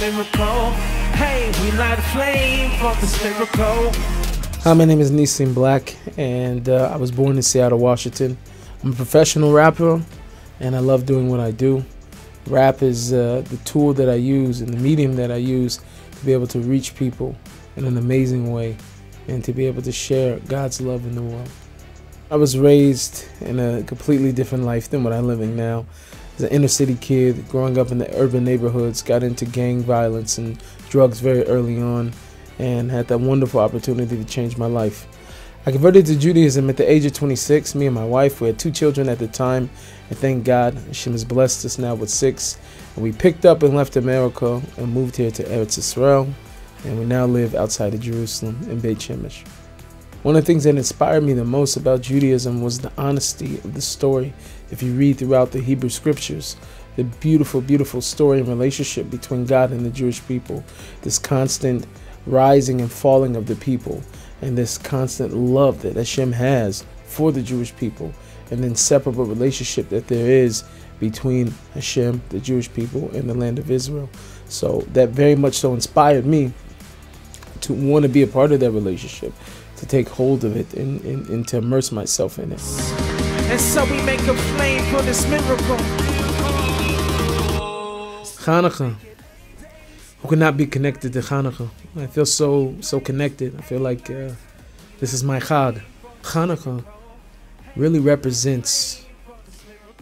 miracle. Hey, we light a flame for. Hi, my name is Nissim Black, and uh, I was born in Seattle, Washington. I'm a professional rapper, and I love doing what I do. Rap is uh, the tool that I use and the medium that I use to be able to reach people in an amazing way and to be able to share God's love in the world. I was raised in a completely different life than what I'm living now. As an inner city kid, growing up in the urban neighborhoods, got into gang violence and drugs very early on, and had that wonderful opportunity to change my life. I converted to Judaism at the age of 26. Me and my wife, we had two children at the time, and thank God, she has blessed us now with six. And we picked up and left America and moved here to Eretz Israel, and we now live outside of Jerusalem in Beit Shemesh. One of the things that inspired me the most about Judaism was the honesty of the story. If you read throughout the Hebrew scriptures, the beautiful, beautiful story and relationship between God and the Jewish people, this constant rising and falling of the people, and this constant love that Hashem has for the Jewish people, and inseparable relationship that there is between Hashem, the Jewish people, and the land of Israel. So that very much so inspired me to want to be a part of that relationship, to take hold of it, and, and, and to immerse myself in it. And so we make a flame for this miracle. Hanukkah. Who cannot be connected to Hanukkah? I feel so so connected. I feel like uh, this is my Chag. Hanukkah really represents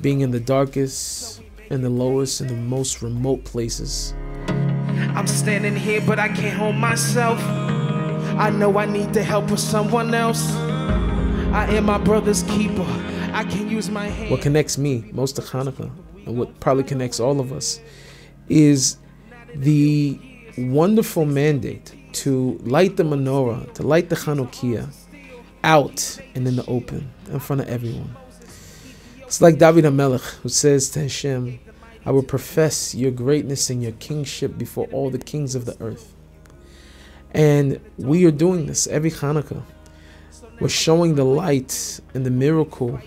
being in the darkest and the lowest and the most remote places. I'm standing here, but I can't hold myself. I know I need the help of someone else. I am my brother's keeper. I can use my. What connects me most to Hanukkah, and what probably connects all of us, is the wonderful mandate to light the menorah, to light the Chanukiah out and in the open, in front of everyone. It's like David HaMelech who says to Hashem, I will profess your greatness and your kingship before all the kings of the earth. And we are doing this every Hanukkah. We're showing the light and the miracle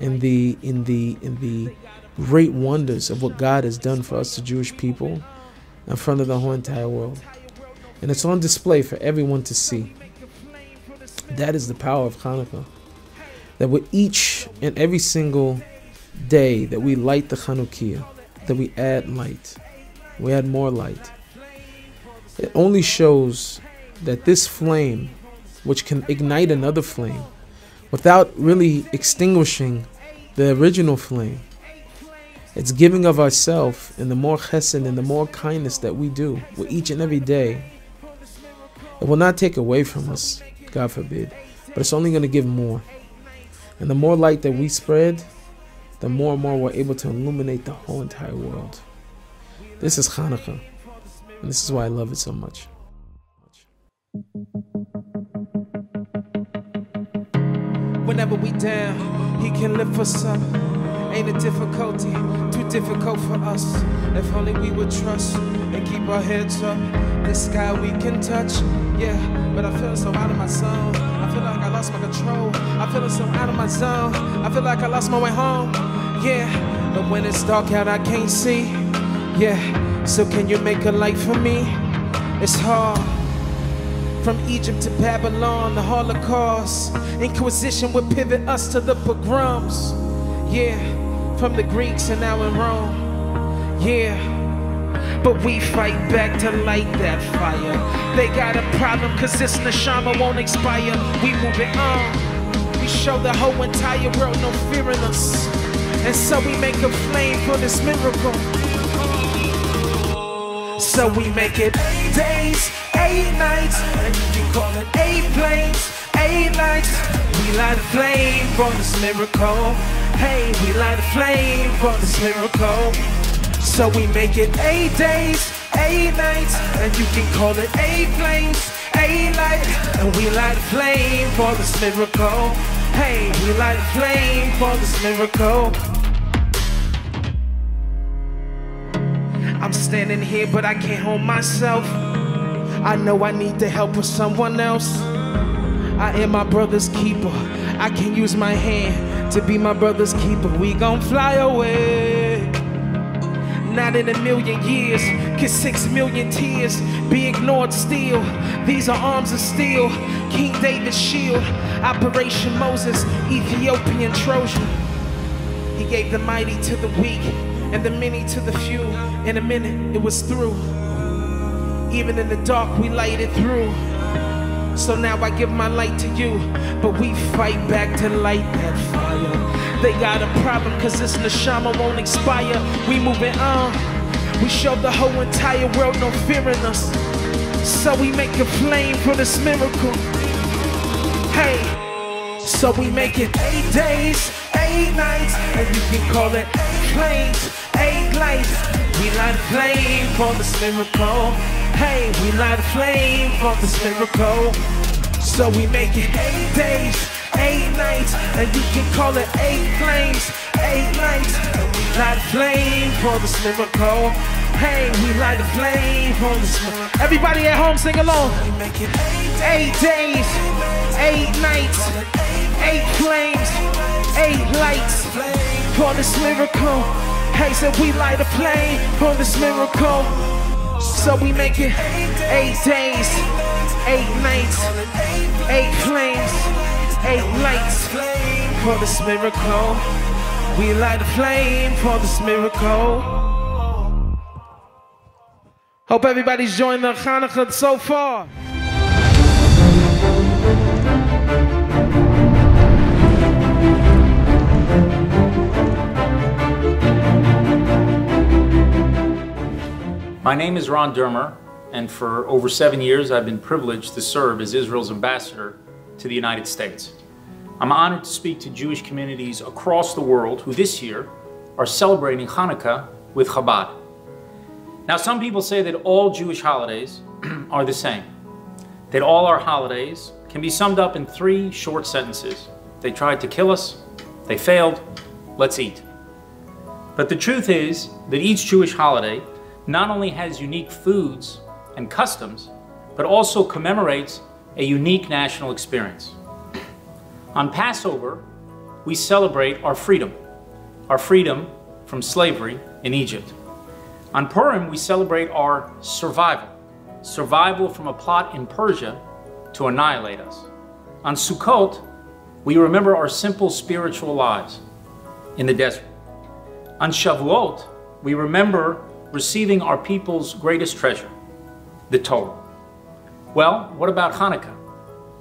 and the in the in the great wonders of what God has done for us, the Jewish people, in front of the whole entire world. And it's on display for everyone to see. That is the power of Hanukkah. That with each and every single day that we light the Chanukiah, that we add light, we add more light. It only shows that this flame, which can ignite another flame, without really extinguishing the original flame, it's giving of ourselves and the more chesed and the more kindness that we do with each and every day. It will not take away from us, God forbid, but it's only going to give more. And the more light that we spread, the more and more we're able to illuminate the whole entire world. This is Hanukkah, and this is why I love it so much. Whenever we down, he can lift us up. Ain't a difficulty too difficult for us. If only we would trust and keep our heads up. This sky we can touch, yeah. But I feel so out of my zone. I feel like I lost my control. I feel so out of my zone. I feel like I lost my way home, yeah. But when it's dark out, I can't see, yeah. So can you make a light for me? It's hard. From Egypt to Babylon, the Holocaust, Inquisition would pivot us to the pogroms. Yeah, from the Greeks and now in Rome. Yeah, but we fight back to light that fire. They got a problem cause this neshama won't expire. We move it on. We show the whole entire world no fear in us. And so we make a flame for this miracle. So we make it eight days, eight nights, and you can call it eight flames, eight lights. We light a flame for this miracle. Hey, we light a flame for this miracle. So we make it eight days, eight nights, and you can call it eight flames, eight lights. And we light a flame for this miracle. Hey, we light a flame for this miracle. I'm standing here, but I can't hold myself. I know I need the help of someone else. I am my brother's keeper. I can use my hand to be my brother's keeper. We gon' fly away. Not in a million years, can six million tears be ignored still? These are arms of steel, King David's shield, Operation Moses, Ethiopian Trojan. He gave the mighty to the weak and the many to the few. In a minute, it was through. Even in the dark, we light it through. So now I give my light to you, but we fight back to light that fire. They got a problem cause this neshama won't expire. We moving on. We show the whole entire world no fear in us. So we make a flame for this miracle. Hey, so we make it eight days, eight nights, and you can call it eight flames, eight lights. We light a flame for this miracle. Hey, we light a flame for this miracle. So we make it eight days, eight nights, and you can call it eight flames, eight lights. We light a flame for this miracle. Hey, we light a flame for this. Everybody at home sing along. We make it eight days, eight nights, eight flames, eight lights for this miracle. Hey, so we light a flame for this miracle. So we make it eight days, eight nights, eight flames, eight lights for this miracle. We light a flame for this miracle. Hope everybody's joined the Hanukkah so far. My name is Ron Dermer, and for over seven years I've been privileged to serve as Israel's ambassador to the United States. I'm honored to speak to Jewish communities across the world who this year are celebrating Hanukkah with Chabad. Now, some people say that all Jewish holidays are the same, that all our holidays can be summed up in three short sentences. They tried to kill us, they failed, let's eat. But the truth is that each Jewish holiday not only has unique foods and customs, but also commemorates a unique national experience. On Passover, we celebrate our freedom, our freedom from slavery in Egypt. On Purim, we celebrate our survival, survival from a plot in Persia to annihilate us. On Sukkot, we remember our simple spiritual lives in the desert. On Shavuot, we remember receiving our people's greatest treasure, the Torah. Well, what about Hanukkah?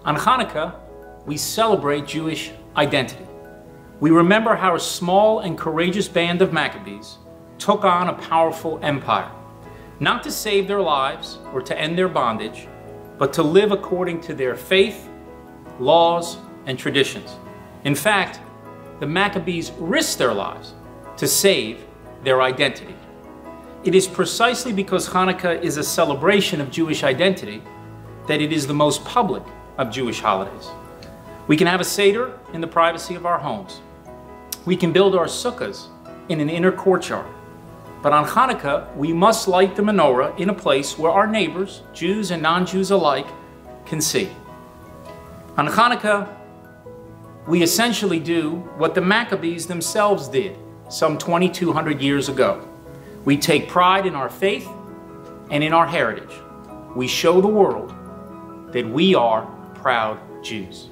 On Hanukkah, we celebrate Jewish identity. We remember how a small and courageous band of Maccabees took on a powerful empire, not to save their lives or to end their bondage, but to live according to their faith, laws, and traditions. In fact, the Maccabees risked their lives to save their identity. It is precisely because Hanukkah is a celebration of Jewish identity that it is the most public of Jewish holidays. We can have a Seder in the privacy of our homes. We can build our sukkahs in an inner courtyard. But on Hanukkah, we must light the menorah in a place where our neighbors, Jews and non-Jews alike, can see. On Hanukkah, we essentially do what the Maccabees themselves did some 2,200 years ago. We take pride in our faith and in our heritage. We show the world that we are proud Jews.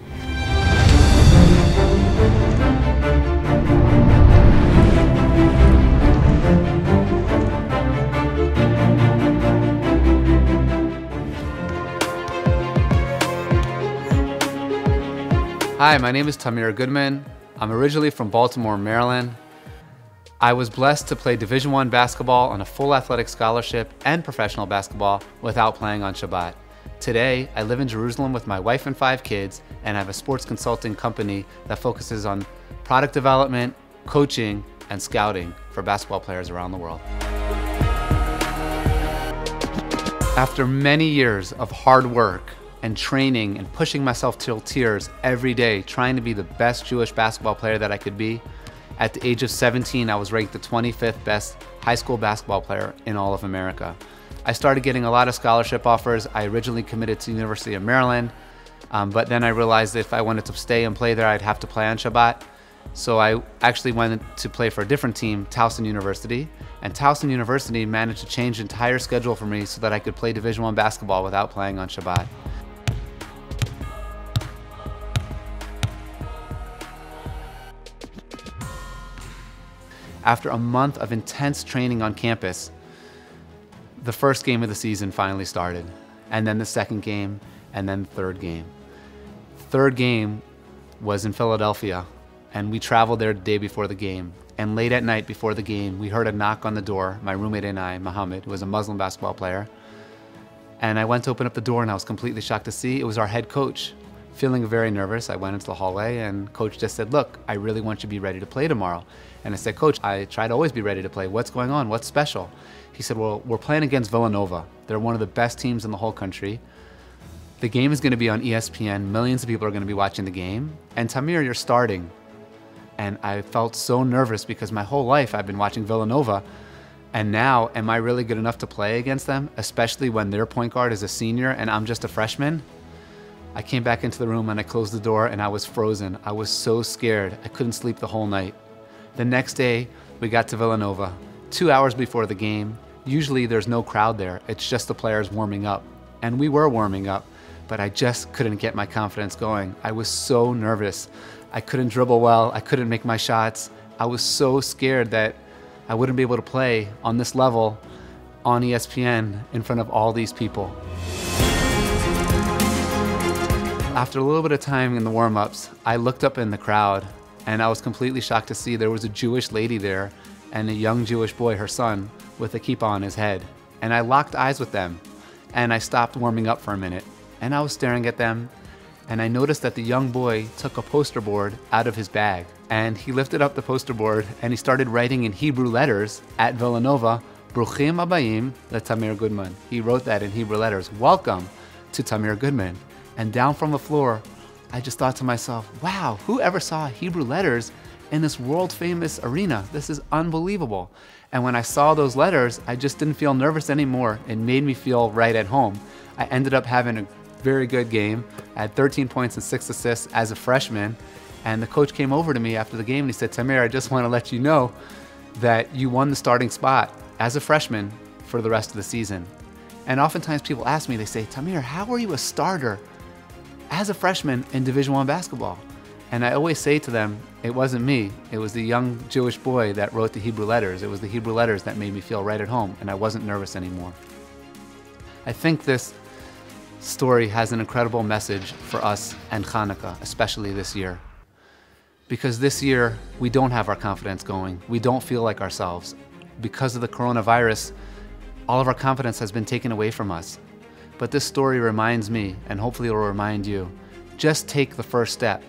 Hi, my name is Tamir Goodman. I'm originally from Baltimore, Maryland. I was blessed to play Division One basketball on a full athletic scholarship and professional basketball without playing on Shabbat. Today, I live in Jerusalem with my wife and five kids and I have a sports consulting company that focuses on product development, coaching, and scouting for basketball players around the world. After many years of hard work and training and pushing myself till tears every day, trying to be the best Jewish basketball player that I could be, at the age of 17, I was ranked the 25th best high school basketball player in all of America. I started getting a lot of scholarship offers. I originally committed to the University of Maryland. Um, but then I realized if I wanted to stay and play there, I'd have to play on Shabbat. So I actually went to play for a different team, Towson University, and Towson University managed to change the entire schedule for me so that I could play Division One basketball without playing on Shabbat. After a month of intense training on campus, the first game of the season finally started, and then the second game, and then the third game. Third game was in Philadelphia, and we traveled there the day before the game. And late at night before the game, we heard a knock on the door. My roommate and I, Mohammed, who was a Muslim basketball player, and I went to open up the door, and I was completely shocked to see it was our head coach. Feeling very nervous, I went into the hallway, and coach just said, "Look, I really want you to be ready to play tomorrow." And I said, Coach, I try to always be ready to play. What's going on? What's special? He said, Well, we're playing against Villanova. They're one of the best teams in the whole country. The game is going to be on ESPN. Millions of people are going to be watching the game. And Tamir, you're starting. And I felt so nervous because my whole life I've been watching Villanova. And now, am I really good enough to play against them, especially when their point guard is a senior and I'm just a freshman? I came back into the room and I closed the door and I was frozen. I was so scared. I couldn't sleep the whole night. The next day, we got to Villanova, two hours before the game. Usually there's no crowd there, it's just the players warming up. And we were warming up, but I just couldn't get my confidence going. I was so nervous. I couldn't dribble well, I couldn't make my shots. I was so scared that I wouldn't be able to play on this level on ESPN in front of all these people. After a little bit of time in the warm ups, I looked up in the crowd and I was completely shocked to see there was a Jewish lady there and a young Jewish boy, her son, with a kippah on his head. And I locked eyes with them, and I stopped warming up for a minute. And I was staring at them, and I noticed that the young boy took a poster board out of his bag, and he lifted up the poster board and he started writing in Hebrew letters at Villanova, Bruchim Abayim le Tamir Goodman. He wrote that in Hebrew letters, Welcome to Tamir Goodman. And down from the floor I just thought to myself, wow, who ever saw Hebrew letters in this world famous arena? This is unbelievable. And when I saw those letters, I just didn't feel nervous anymore. It made me feel right at home. I ended up having a very good game. I had 13 points and six assists as a freshman. And the coach came over to me after the game and he said, Tamir, I just want to let you know that you won the starting spot as a freshman for the rest of the season. And oftentimes people ask me, they say, Tamir, how were you a starter as a freshman in Division One basketball. And I always say to them, it wasn't me. It was the young Jewish boy that wrote the Hebrew letters. It was the Hebrew letters that made me feel right at home, and I wasn't nervous anymore. I think this story has an incredible message for us and Hanukkah, especially this year. Because this year, we don't have our confidence going. We don't feel like ourselves. Because of the coronavirus, all of our confidence has been taken away from us. But this story reminds me, and hopefully it'll remind you, just take the first step.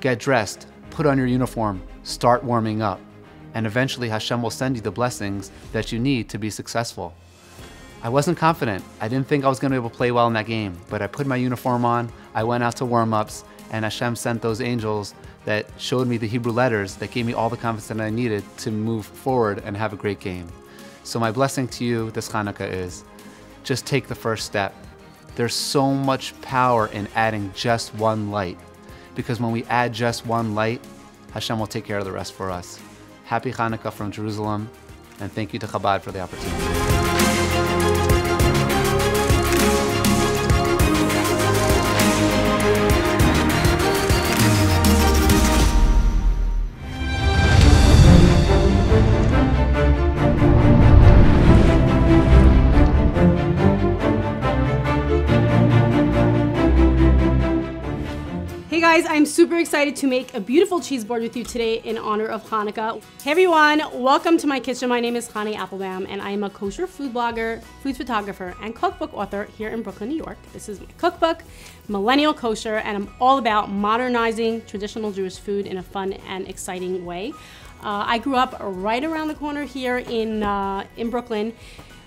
Get dressed, put on your uniform, start warming up, and eventually Hashem will send you the blessings that you need to be successful. I wasn't confident. I didn't think I was going to be able to play well in that game, but I put my uniform on, I went out to warm ups, and Hashem sent those angels that showed me the Hebrew letters that gave me all the confidence that I needed to move forward and have a great game. So, my blessing to you this Hanukkah is just take the first step. There's so much power in adding just one light because when we add just one light, Hashem will take care of the rest for us. Happy Hanukkah from Jerusalem, and thank you to Chabad for the opportunity. Guys, I'm super excited to make a beautiful cheese board with you today in honor of Hanukkah. Hey everyone, welcome to my kitchen. My name is Chanie Apfelbaum and I am a kosher food blogger, food photographer, and cookbook author here in Brooklyn, New York. This is my cookbook, Millennial Kosher, and I'm all about modernizing traditional Jewish food in a fun and exciting way. Uh, I grew up right around the corner here in, uh, in Brooklyn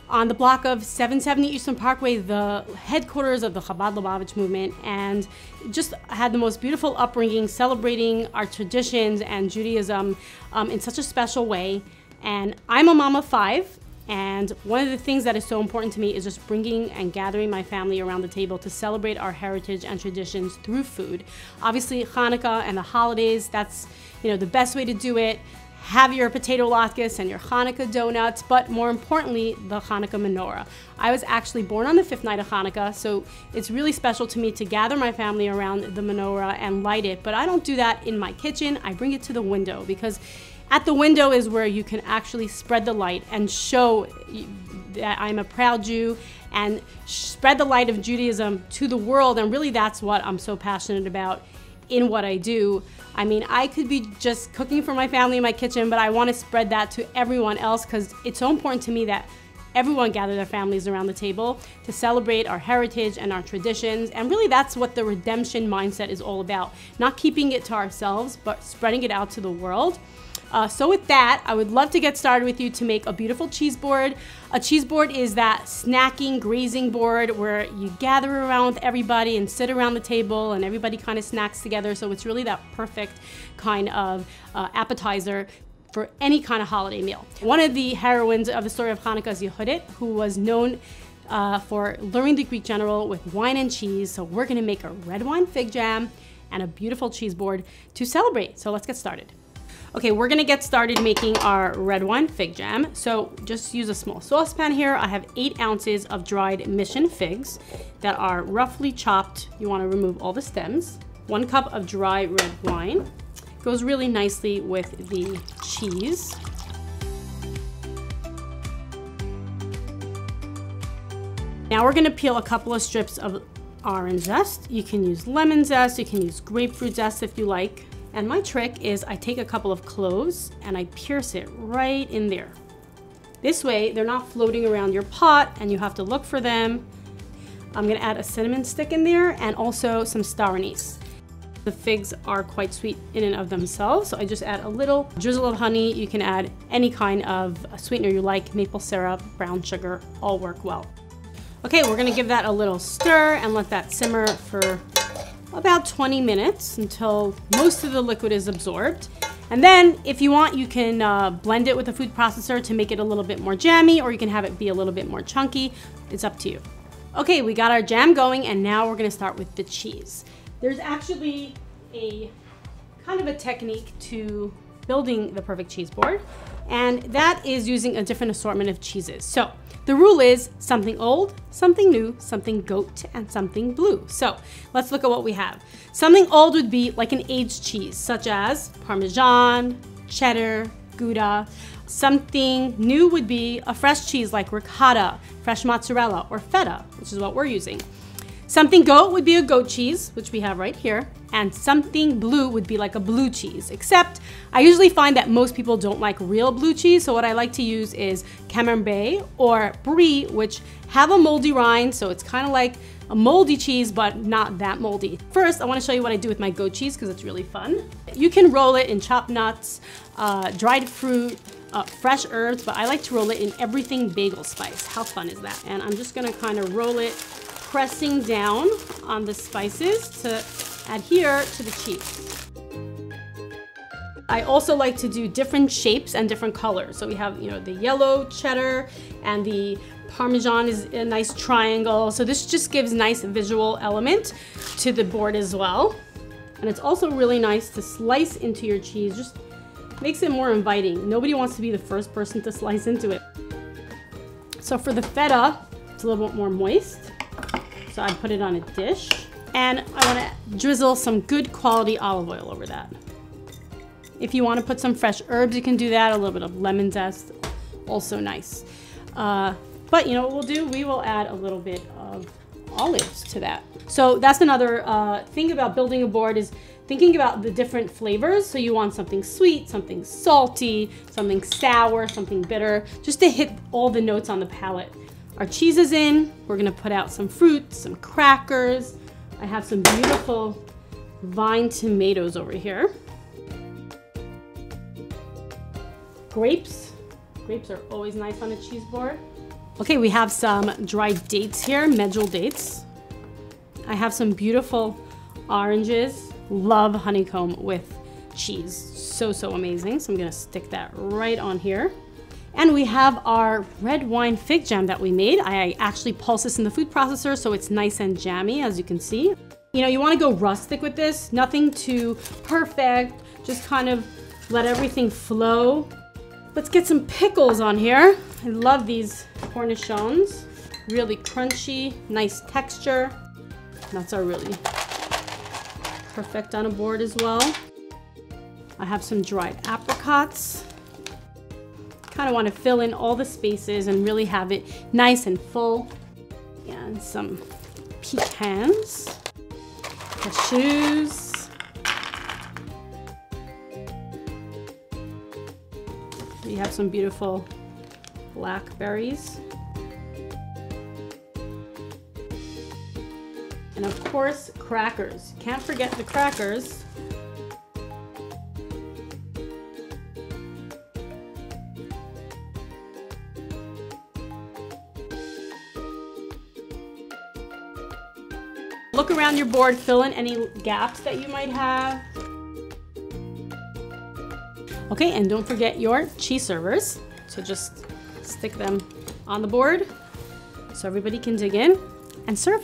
on the block of 770 Eastern Parkway, the headquarters of the Chabad Lubavitch movement, and just had the most beautiful upbringing, celebrating our traditions and Judaism um, in such a special way. And I'm a mom of five, And one of the things that is so important to me is just bringing and gathering my family around the table to celebrate our heritage and traditions through food. Obviously, Hanukkah and the holidays, that's you know the best way to do it have your potato latkes and your Hanukkah donuts, but more importantly, the Hanukkah menorah. I was actually born on the fifth night of Hanukkah, so it's really special to me to gather my family around the menorah and light it. But I don't do that in my kitchen, I bring it to the window because at the window is where you can actually spread the light and show that I'm a proud Jew and spread the light of Judaism to the world. And really, that's what I'm so passionate about in what I do. I mean, I could be just cooking for my family in my kitchen, but I want to spread that to everyone else because it's so important to me that everyone gather their families around the table to celebrate our heritage and our traditions. And really, that's what the redemption mindset is all about. Not keeping it to ourselves, but spreading it out to the world. Uh, so with that, I would love to get started with you to make a beautiful cheese board. A cheese board is that snacking, grazing board where you gather around with everybody and sit around the table and everybody kind of snacks together. So it's really that perfect kind of uh, appetizer for any kind of holiday meal. One of the heroines of the story of Hanukkah is Yehudit, who was known uh, for luring the Greek general with wine and cheese. So we're gonna make a red wine fig jam and a beautiful cheese board to celebrate. So let's get started. Okay, we're gonna get started making our red wine fig jam. So just use a small saucepan here. I have eight ounces of dried mission figs that are roughly chopped. You wanna remove all the stems. One cup of dry red wine. Goes really nicely with the cheese. Now we're gonna peel a couple of strips of orange zest. You can use lemon zest, you can use grapefruit zest if you like. And my trick is I take a couple of cloves and I pierce it right in there. This way, they're not floating around your pot and you have to look for them. I'm gonna add a cinnamon stick in there and also some star anise. The figs are quite sweet in and of themselves, so I just add a little drizzle of honey. You can add any kind of sweetener you like, maple syrup, brown sugar, all work well. Okay, we're gonna give that a little stir and let that simmer for about 20 minutes until most of the liquid is absorbed. And then if you want, you can uh, blend it with a food processor to make it a little bit more jammy or you can have it be a little bit more chunky. It's up to you. Okay, we got our jam going and now we're gonna start with the cheese. There's actually a kind of a technique to building the perfect cheese board and that is using a different assortment of cheeses. So the rule is something old, something new, something goat, and something blue. So let's look at what we have. Something old would be like an aged cheese, such as Parmesan, cheddar, Gouda. Something new would be a fresh cheese like ricotta, fresh mozzarella, or feta, which is what we're using. Something goat would be a goat cheese, which we have right here, and something blue would be like a blue cheese, except I usually find that most people don't like real blue cheese, so what I like to use is Camembert or Brie, which have a moldy rind, so it's kind of like a moldy cheese, but not that moldy. First, I wanna show you what I do with my goat cheese because it's really fun. You can roll it in chopped nuts, uh, dried fruit, uh, fresh herbs, but I like to roll it in everything bagel spice. How fun is that? And I'm just gonna kind of roll it pressing down on the spices to adhere to the cheese. I also like to do different shapes and different colors. So we have, you know, the yellow cheddar and the Parmesan is a nice triangle. So this just gives nice visual element to the board as well. And it's also really nice to slice into your cheese, just makes it more inviting. Nobody wants to be the first person to slice into it. So for the feta, it's a little bit more moist. So I put it on a dish and I want to drizzle some good quality olive oil over that. If you want to put some fresh herbs, you can do that. A little bit of lemon zest, also nice. Uh, but you know what we'll do? We will add a little bit of olives to that. So that's another uh, thing about building a board is thinking about the different flavors. So you want something sweet, something salty, something sour, something bitter, just to hit all the notes on the palate. Our cheese is in. We're gonna put out some fruit, some crackers. I have some beautiful vine tomatoes over here. Grapes. Grapes are always nice on a cheese board. Okay, we have some dried dates here, medjool dates. I have some beautiful oranges. Love honeycomb with cheese. So, so amazing. So I'm gonna stick that right on here. And we have our red wine fig jam that we made. I actually pulse this in the food processor so it's nice and jammy, as you can see. You know, you wanna go rustic with this, nothing too perfect, just kind of let everything flow. Let's get some pickles on here. I love these cornichons. Really crunchy, nice texture. Nuts are really perfect on a board as well. I have some dried apricots. Kind of want to fill in all the spaces and really have it nice and full. And some pecans, cashews. We have some beautiful blackberries. And of course, crackers. Can't forget the crackers. Look around your board, fill in any gaps that you might have. Okay, and don't forget your cheese servers. So just stick them on the board so everybody can dig in and serve.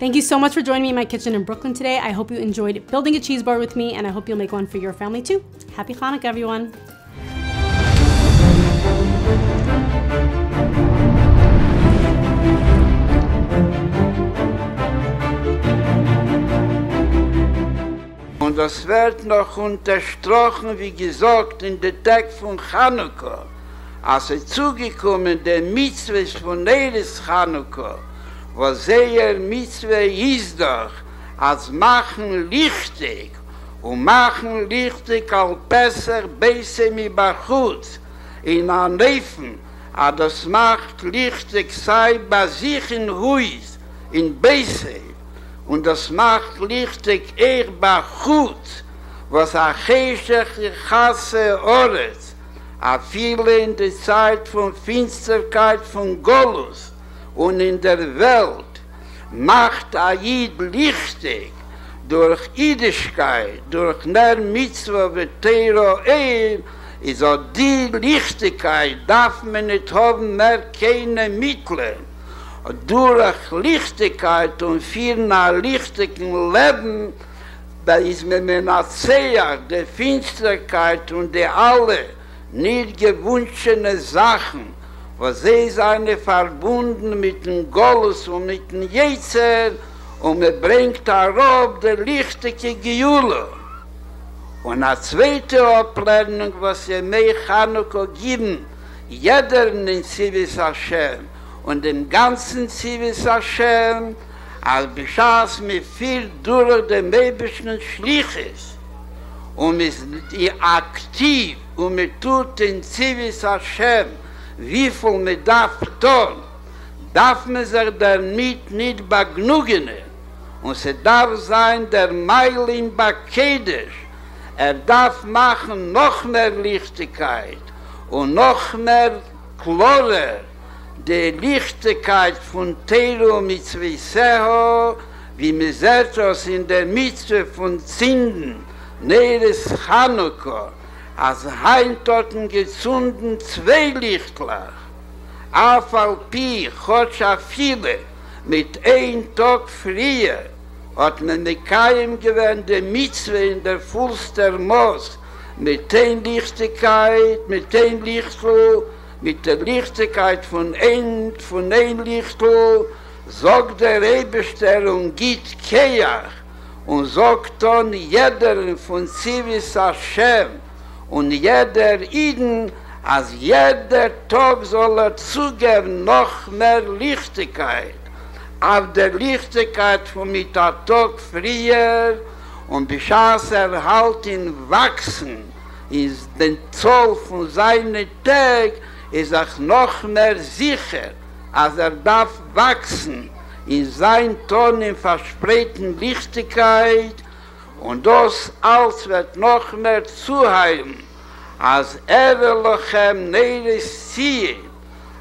Thank you so much for joining me in my kitchen in Brooklyn today. I hope you enjoyed building a cheese board with me and I hope you'll make one for your family too. Happy Hanukkah, everyone. Das wird noch unterstrochen, wie gesagt, in der Tag von Chanukah, als er zugekommen der Mitzvah von Eres Chanukah, wo sehr Mitzvah ist doch, als machen lichtig, und machen lichtig al besser besser mi bachutz, in an Reifen, a das macht lichtig sei bei sich in Huis, in Beisei, und das macht lichtig er bachut, was a cheshach chasse oretz, a viele in der Zeit von Finsterkeit von Golus und in der Welt, macht a jid lichtig, durch Idischkeit, durch ner Mitzvah vetero eir, is a die Lichtigkeit darf man nicht haben mehr keine Mittel. Durch Lichtigkeit und viel nach lichtigen Leben, da ist mir mein Erzähler, der Finsterkeit und der alle nicht gewünschene Sachen, was sie seine verbunden mit dem Golus und mit dem Jezer und mir bringt darauf der lichtige Gejule. Und eine zweite Ablehnung, was ihr mir Chanukah geben, jeder in den Zivis Hashem und den ganzen Zivis Hashem, als beschaß mir viel durch den Mebischen Schliches. Und mir ist aktiv und mir tut den Zivis Hashem, wie viel mir darf tun, darf man sich damit nicht begnügen. Und sie darf sein der Meil in Bakedisch, Er darf machen noch mehr Lichtigkeit und noch mehr Klore, die Lichtigkeit von Tero mit Zwiseho, wie mir seht aus in der Mitte von Zinden, Neres Chanukah, als Heintoten gezunden zwei Lichtlach. Afal Pi, Chotscha viele, mit ein Tag früher, hat man mit keinem gewähnt der Mitzwe in der Fuß der Moos, mit der Lichtigkeit, mit der Lichtel, mit der Lichtigkeit von ein, von ein Lichtel, sagt der Rebestellung, geht Keach, und sagt dann jeder von Zivis Hashem, und jeder Iden, als jeder Tag soll er zugeben noch mehr Lichtigkeit. auf der Lichtigkeit von mit der Tag früher und beschaß er halt in Wachsen, ist den Zoll von seinen Tag, ist auch noch mehr sicher, als er darf wachsen in sein Ton in verspreiten Lichtigkeit. Und das alles wird noch mehr zuheilen, als er lochem neires ziehe,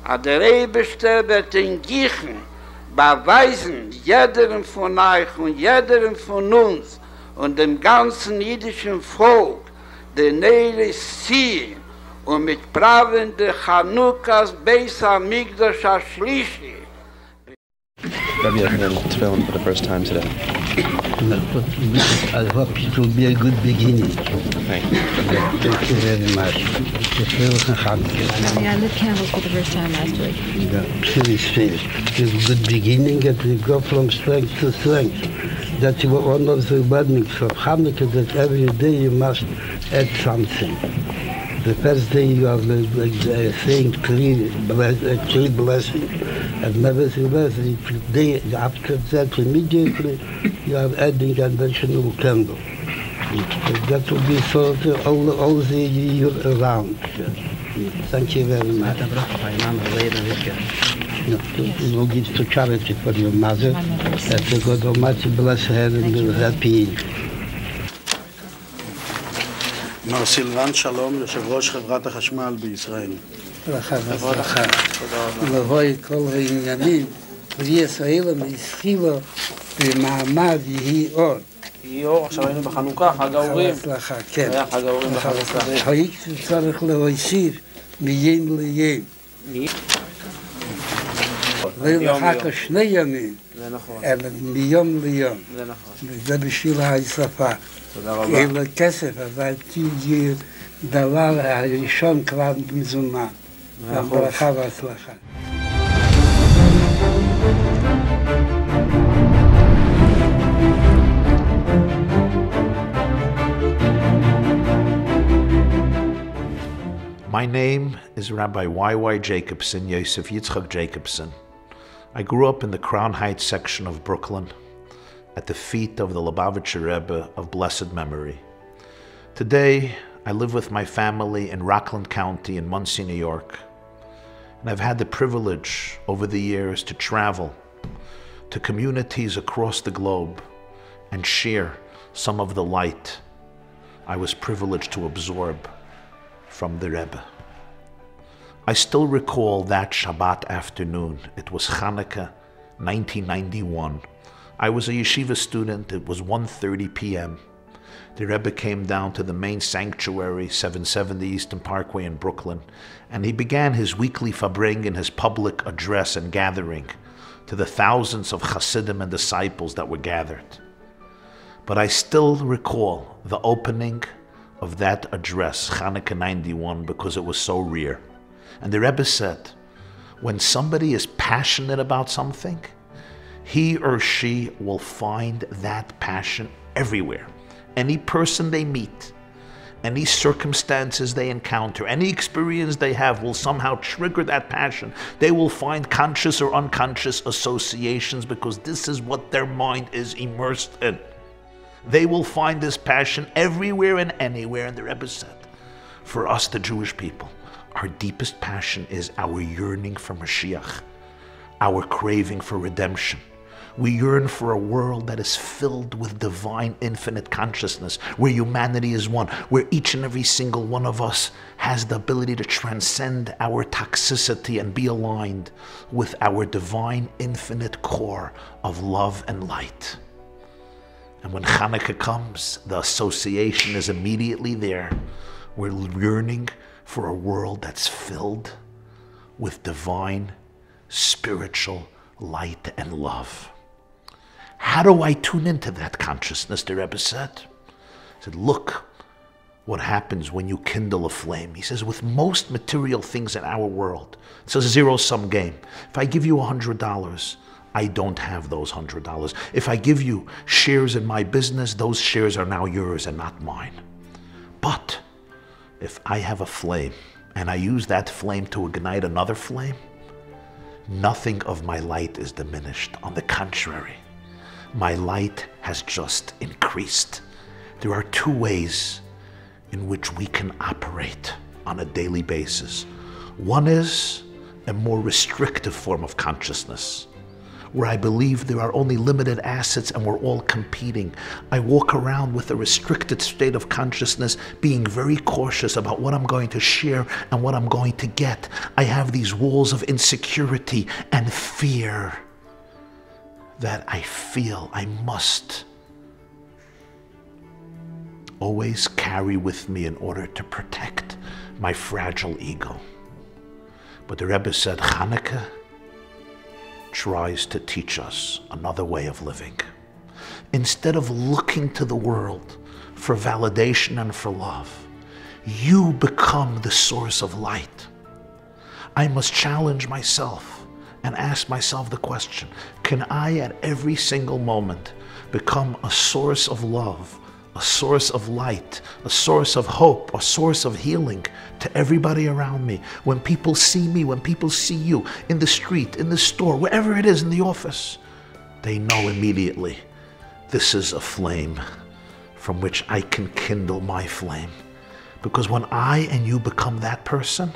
a der Eberste wird in Gichen, beweisen jedem von euch und jedem von uns und dem ganzen jüdischen Volk, der Nähe ist ziehen und mit Praven de Chanukas Beis HaMikdash HaShlishi. Rabbi Yochanan Tefillin for the first time today. I hope it will be a good beginning. Thank you. Thank you very much. Tefillah Chanukah. Yeah, I lit candles for the first time last week. The psil is finished. It's a good beginning and we go from strength to strength. That's one of the warnings of Hanukkah that every day you must add something. The first thing you are uh, saying clear, bless, uh, clear blessing. And nevertheless, the day after that, immediately, you are adding an additional candle. That will be so the- all, all the year around. Thank you very much. No, you will give to charity for your mother. My mother is That the God Almighty bless her and be happy. מר סילבן שלום, יושב ראש חברת החשמל בישראל. ברכה והצלחה. ולבואי כל העניינים, בלי ישראל והזכירו במעמד יהי עוד. יהי אור, עכשיו היינו בחנוכה, חג האורים. הצלחה, כן. היה חג האורים בחנוכה. היית צריך להוסיף מיין ליין. מי? ולאחר כך שני ימים, זה נכון, אלא מיום ליום. זה נכון. וזה בשביל השפה. תודה רבה. אין לו כסף, אבל תהיה דבר הראשון כבר מזומן. מאה אחוז. ברכה והצלחה. My name is Rabbi Y.Y. Jacobson, Yosef Yitzchak Jacobson. I grew up in the Crown Heights section of Brooklyn at the feet of the Lubavitcher Rebbe of blessed memory. Today, I live with my family in Rockland County in Monsey, New York. And I've had the privilege over the years to travel to communities across the globe and share some of the light I was privileged to absorb from the Rebbe. I still recall that Shabbat afternoon. It was Hanukkah 1991. I was a yeshiva student. It was 1:30 p.m. The Rebbe came down to the main sanctuary, 770 Eastern Parkway in Brooklyn, and he began his weekly farbrengen and his public address and gathering to the thousands of Hasidim and disciples that were gathered. But I still recall the opening of that address, Hanukkah 91, because it was so rare. And the Rebbe said, when somebody is passionate about something, he or she will find that passion everywhere. Any person they meet, any circumstances they encounter, any experience they have will somehow trigger that passion. They will find conscious or unconscious associations because this is what their mind is immersed in. They will find this passion everywhere and anywhere. And the Rebbe said, for us, the Jewish people, our deepest passion is our yearning for Mashiach, our craving for redemption. We yearn for a world that is filled with divine infinite consciousness, where humanity is one, where each and every single one of us has the ability to transcend our toxicity and be aligned with our divine infinite core of love and light. And when Hanukkah comes, the association is immediately there. We're yearning for a world that's filled with divine, spiritual light and love. How do I tune into that consciousness? The Rebbe said. He said, Look what happens when you kindle a flame. He says, with most material things in our world, it's a zero sum game. If I give you $100, I don't have those $100. If I give you shares in my business, those shares are now yours and not mine. But if I have a flame and I use that flame to ignite another flame, nothing of my light is diminished. On the contrary, my light has just increased. There are two ways in which we can operate on a daily basis. One is a more restrictive form of consciousness, where I believe there are only limited assets and we're all competing. I walk around with a restricted state of consciousness, being very cautious about what I'm going to share and what I'm going to get. I have these walls of insecurity and fear that I feel I must always carry with me in order to protect my fragile ego. But the Rebbe said Hanukkah tries to teach us another way of living. Instead of looking to the world for validation and for love, you become the source of light. I must challenge myself and ask myself the question can I, at every single moment, become a source of love, a source of light, a source of hope, a source of healing to everybody around me? When people see me, when people see you in the street, in the store, wherever it is, in the office, they know immediately this is a flame from which I can kindle my flame. Because when I and you become that person,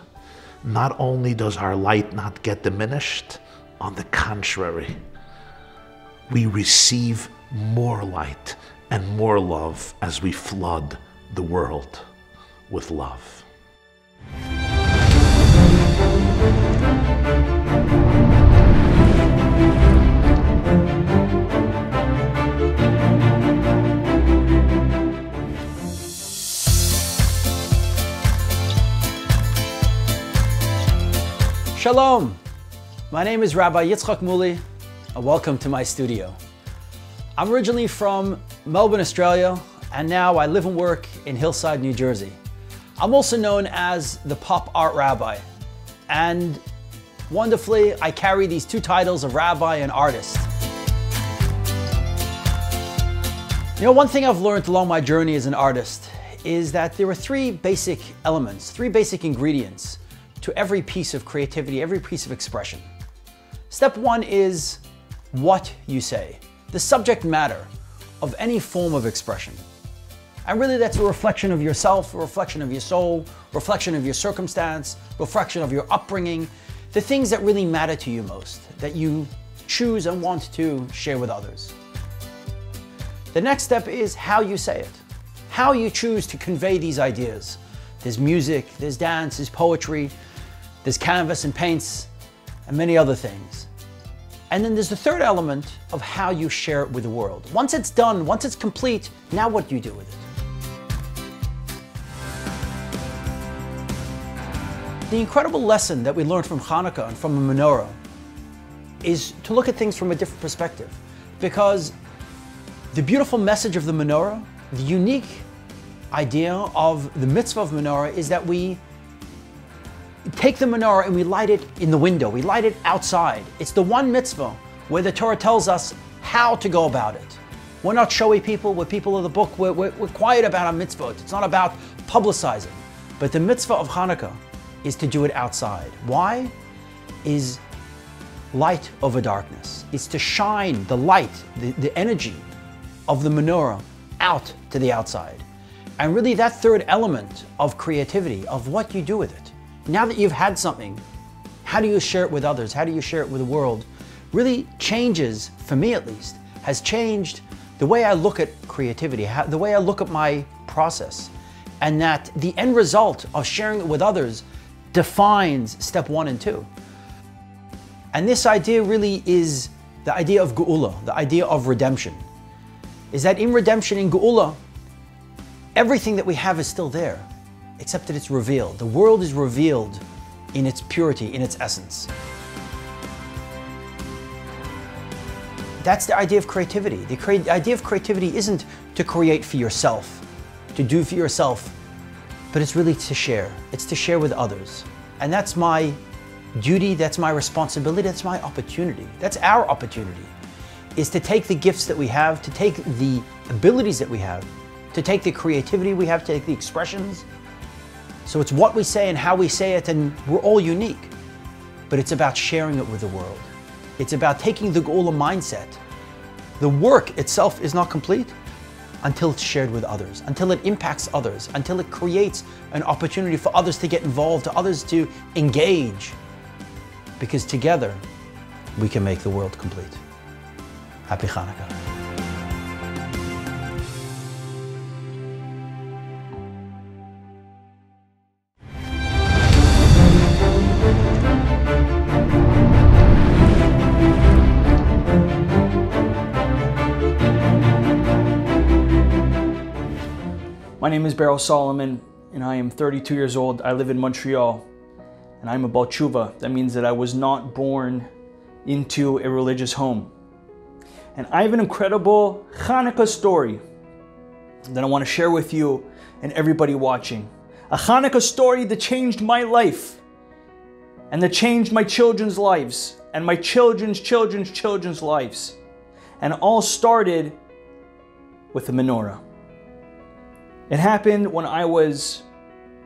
not only does our light not get diminished, on the contrary, we receive more light and more love as we flood the world with love. Shalom. My name is Rabbi Yitzchak Moully, and welcome to my studio. I'm originally from Melbourne, Australia, and now I live and work in Hillside, New Jersey. I'm also known as the Pop Art Rabbi, and wonderfully, I carry these two titles of rabbi and artist. You know, one thing I've learned along my journey as an artist is that there are three basic elements, three basic ingredients to every piece of creativity, every piece of expression. Step one is what you say, the subject matter of any form of expression. And really that's a reflection of yourself, a reflection of your soul, reflection of your circumstance, reflection of your upbringing, the things that really matter to you most, that you choose and want to share with others. The next step is how you say it, how you choose to convey these ideas. There's music, there's dance, there's poetry, there's canvas and paints, and many other things. And then there's the third element of how you share it with the world. Once it's done, once it's complete, now what do you do with it? The incredible lesson that we learned from Hanukkah and from the menorah is to look at things from a different perspective. Because the beautiful message of the menorah, the unique idea of the mitzvah of menorah is that we take the menorah and we light it in the window. We light it outside. It's the one mitzvah where the Torah tells us how to go about it. We're not showy people, we're people of the book, we're, we're, we're quiet about our mitzvah. It's not about publicizing. But the mitzvah of Hanukkah is to do it outside. Why? Is light over darkness. It's to shine the light, the, the energy of the menorah out to the outside. And really that third element of creativity, of what you do with it. Now that you've had something, how do you share it with others? How do you share it with the world? Really changes, for me at least, has changed the way I look at creativity, the way I look at my process. And that the end result of sharing it with others defines step one and two. And this idea really is the idea of Geula, the idea of redemption. Is that in redemption, in Geula, everything that we have is still there, except that it's revealed. The world is revealed in its purity, in its essence. That's the idea of creativity. The, cre the idea of creativity isn't to create for yourself, to do for yourself, but it's really to share. It's to share with others. And that's my duty, that's my responsibility, that's my opportunity. That's our opportunity, is to take the gifts that we have, to take the abilities that we have, to take the creativity we have, to take the expressions. So it's what we say and how we say it, and we're all unique. But it's about sharing it with the world. It's about taking the Geula mindset. The work itself is not complete until it's shared with others, until it impacts others, until it creates an opportunity for others to get involved, to others to engage. Because together, we can make the world complete. Happy Hanukkah. My name is Beryl Solomon. and I am 32 years old. I live in Montreal, and I'm a Baal Teshuva. That means that I was not born into a religious home. And I have an incredible Hanukkah story that I want to share with you and everybody watching. A Hanukkah story that changed my life and that changed my children's lives and my children's children's children's lives. And all started with the menorah. It happened when I was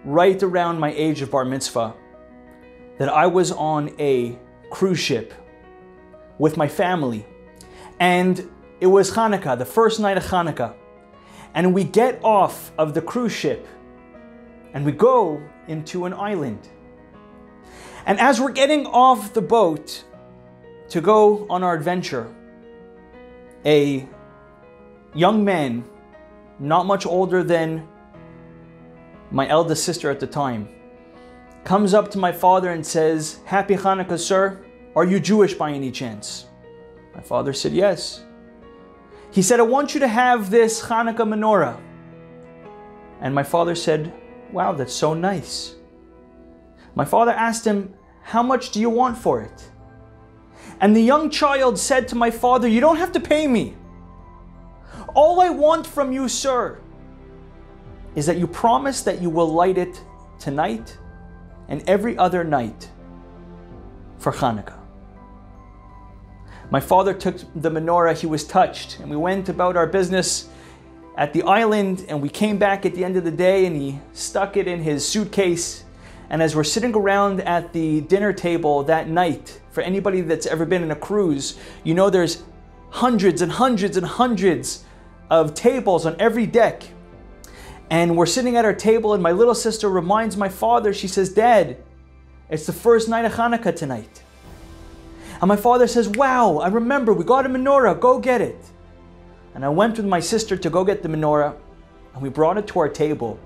right around my age of bar mitzvah that I was on a cruise ship with my family. And it was Hanukkah, the first night of Hanukkah. And we get off of the cruise ship and we go into an island. And as we're getting off the boat to go on our adventure, a young man, not much older than my eldest sister at the time, comes up to my father and says, Happy Hanukkah, sir. Are you Jewish by any chance? My father said, Yes. He said, I want you to have this Hanukkah menorah. And my father said, Wow, that's so nice. My father asked him, How much do you want for it? And the young child said to my father, You don't have to pay me. All I want from you, sir, is that you promise that you will light it tonight and every other night for Hanukkah. My father took the menorah, he was touched, and we went about our business at the island and we came back at the end of the day and he stuck it in his suitcase. And as we're sitting around at the dinner table that night, for anybody that's ever been in a cruise, you know there's hundreds and hundreds and hundreds of tables on every deck. And we're sitting at our table, and my little sister reminds my father, she says, Dad, it's the first night of Hanukkah tonight. And my father says, Wow, I remember, we got a menorah, go get it. And I went with my sister to go get the menorah, and we brought it to our table.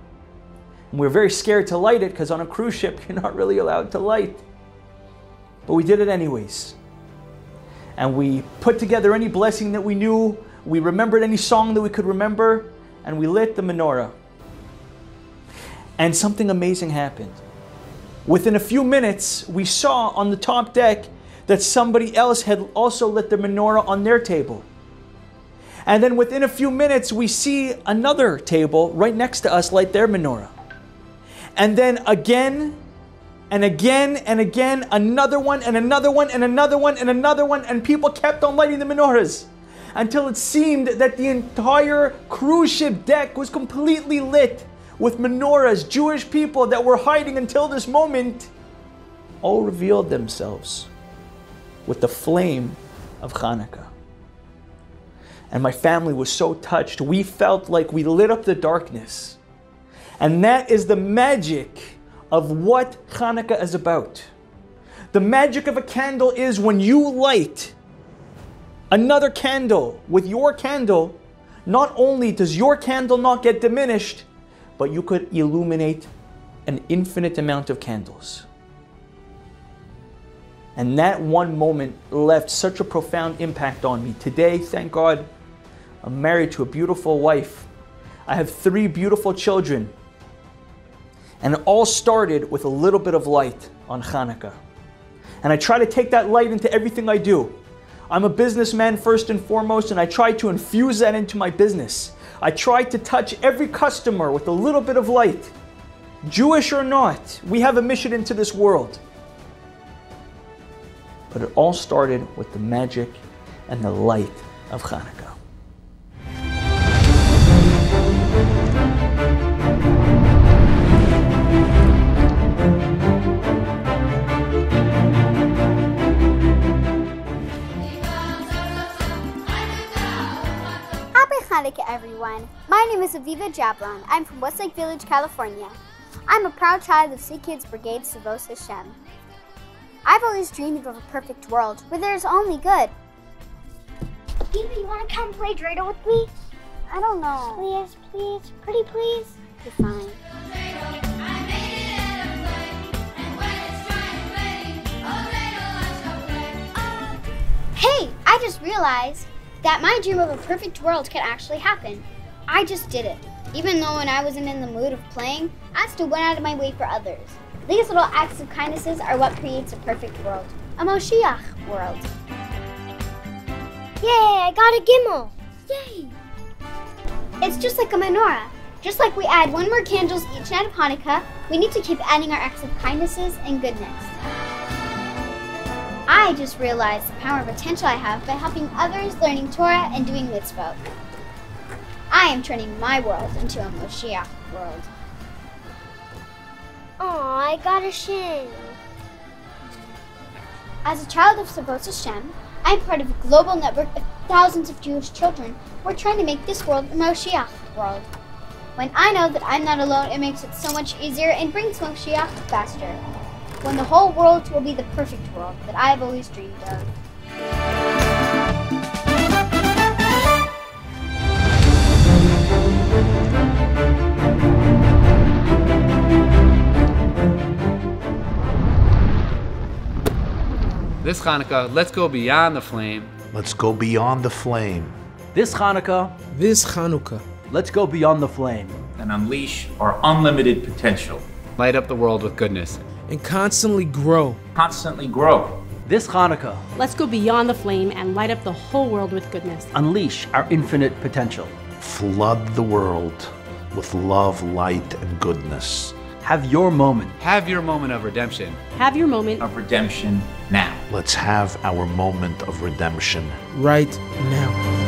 And we were very scared to light it because on a cruise ship, you're not really allowed to light. But we did it anyways. And we put together any blessing that we knew, we remembered any song that we could remember, and we lit the menorah. And something amazing happened. Within a few minutes, we saw on the top deck that somebody else had also lit the menorah on their table. And then within a few minutes, we see another table right next to us light their menorah. And then again and again and again, another one and another one and another one and another one, and people kept on lighting the menorahs until it seemed that the entire cruise ship deck was completely lit with menorahs. Jewish people that were hiding until this moment all revealed themselves with the flame of Hanukkah. And my family was so touched. We felt like we lit up the darkness. And that is the magic of what Hanukkah is about. The magic of a candle is when you light another candle with your candle, not only does your candle not get diminished, but you could illuminate an infinite amount of candles. And that one moment left such a profound impact on me. Today, thank God, I'm married to a beautiful wife. I have three beautiful children. And it all started with a little bit of light on Hanukkah. And I try to take that light into everything I do. I'm a businessman first and foremost, and I try to infuse that into my business. I try to touch every customer with a little bit of light. Jewish or not, we have a mission into this world. But it all started with the magic and the light of Hanukkah. My name is Aviva Jablon. I'm from Westlake Village, California. I'm a proud child of CKids Brigade Tzivos Hashem. I've always dreamed of a perfect world where there's only good. Eva, you want to come play Dreidel with me? I don't know. Please, please, pretty please. You're fine. Hey, I just realized that my dream of a perfect world can actually happen. I just did it. Even though when I wasn't in the mood of playing, I still went out of my way for others. These little acts of kindnesses are what creates a perfect world. A Moshiach world. Yay, I got a Gimel! Yay! It's just like a menorah. Just like we add one more candles each night of Hanukkah, we need to keep adding our acts of kindnesses and goodness. I just realized the power of potential I have by helping others learning Torah and doing mitzvot. I am turning my world into a Moshiach world. Aw, I got a shin. As a child of Tzivos Hashem, I am part of a global network of thousands of Jewish children who are trying to make this world a Moshiach world. When I know that I'm not alone, it makes it so much easier and brings Moshiach faster. When the whole world will be the perfect world that I have always dreamed of. This Hanukkah, let's go beyond the flame. Let's go beyond the flame. This Hanukkah, This Hanukkah, let's go beyond the flame. and unleash our unlimited potential. Light up the world with goodness. and constantly grow. Constantly grow. This Hanukkah, Let's go beyond the flame and light up the whole world with goodness. unleash our infinite potential. Flood the world with love, light, and goodness. Have your moment. Have your moment of redemption. Have your moment. Of redemption now. Let's have our moment of redemption right now.